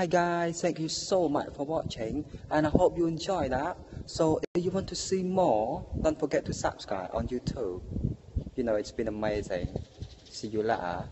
Hi guys, thank you so much for watching and I hope you enjoy that. So if you want to see more, don't forget to subscribe on YouTube. You know, it's been amazing. See you later.